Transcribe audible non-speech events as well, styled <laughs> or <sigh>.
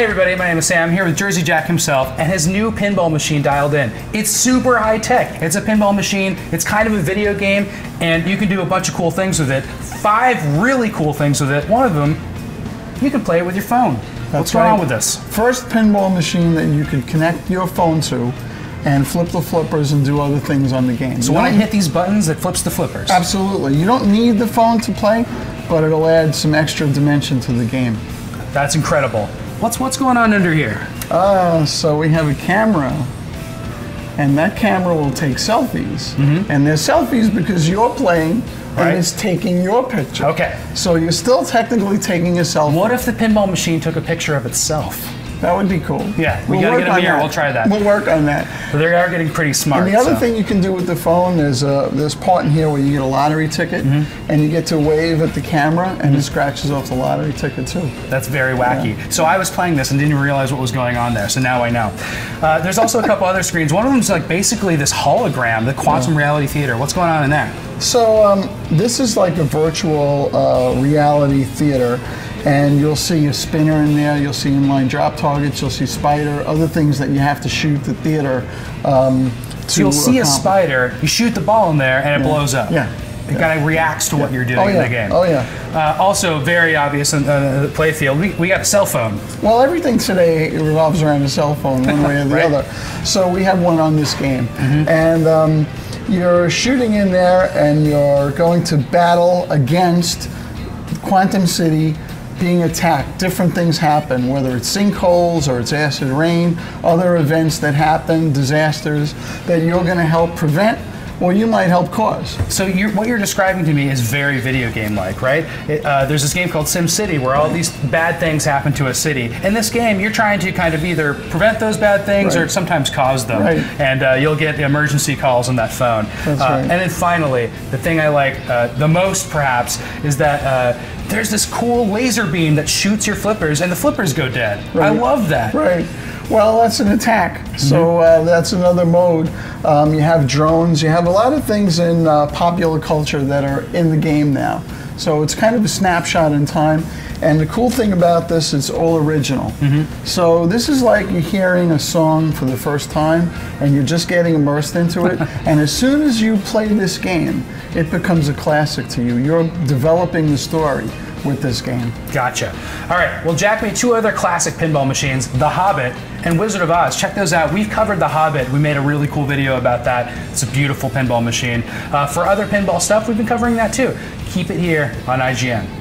Hey everybody, my name is Sam. I'm here with Jersey Jack himself and his new pinball machine dialed in. It's super high tech. It's a pinball machine. It's kind of a video game, and you can do a bunch of cool things with it. Five really cool things with it. One of them, you can play it with your phone. What's going right. on with this? First pinball machine that you can connect your phone to and flip the flippers and do other things on the game. So You when I hit these buttons, it flips the flippers. Absolutely. You don't need the phone to play, but it'll add some extra dimension to the game. That's incredible. What's what's going on under here? Uh, so we have a camera, and that camera will take selfies. And they're selfies because you're playing Right. and it's taking your picture. Okay. So you're still technically taking a selfie. What if the pinball machine took a picture of itself? That would be cool. Yeah, we gotta get mirror. that. We'll try that. We'll work on that. But they are getting pretty smart. And the other so- thing you can do with the phone is uh, there's part in here where you get a lottery ticket Mm-hmm. and you get to wave at the camera and it scratches off the lottery ticket too. That's very wacky. So I was playing this and didn't realize what was going on there. So now I know. Uh, there's also a couple <laughs> other screens. One of them is like basically this hologram, the quantum reality theater. What's going on in there? So um, this is like a virtual uh, reality theater, and you'll see a spinner in there. You'll see inline drop targets. You'll see spider, other things that you have to shoot the theater. Um, So you'll see a spider, you shoot the ball in there, and it blows up. Yeah. It kind of reacts to what you're doing Oh in the game. Oh yeah. Uh, also, very obvious in uh, the play field, we, we got a cell phone. Well, everything today revolves around a cell phone, one way or the <laughs> Right. other. So we have one on this game, Mm-hmm. and um, you're shooting in there, and you're going to battle against Quantum City being attacked. Different things happen, whether it's sinkholes or it's acid rain, other events that happen, disasters that you're going to help prevent, or you might help cause. So you're, what you're describing to me is very video game-like, right? It, uh, there's this game called Sim City where all these bad things happen to a city. In this game, you're trying to kind of either prevent those bad things or sometimes cause them, Right. and uh, you'll get emergency calls on that phone. That's Uh, right. And then finally, the thing I like uh, the most, perhaps, is that uh, there's this cool laser beam that shoots your flippers, and the flippers go dead. I love that. Right. Well, that's an attack. So uh, that's another mode. Um, you have drones. You have a lot of things in uh, popular culture that are in the game now. So it's kind of a snapshot in time. And the cool thing about this, it's all original. So this is like you're hearing a song for the first time, and you're just getting immersed into it. <laughs> and as soon as you play this game, it becomes a classic to you. You're developing the story with this game. Gotcha. All right. Well, Jack made two other classic pinball machines, The Hobbit and Wizard of Oz. Check those out. We've covered The Hobbit. We made a really cool video about that. It's a beautiful pinball machine. Uh, for other pinball stuff, we've been covering that too. Keep it here on IGN.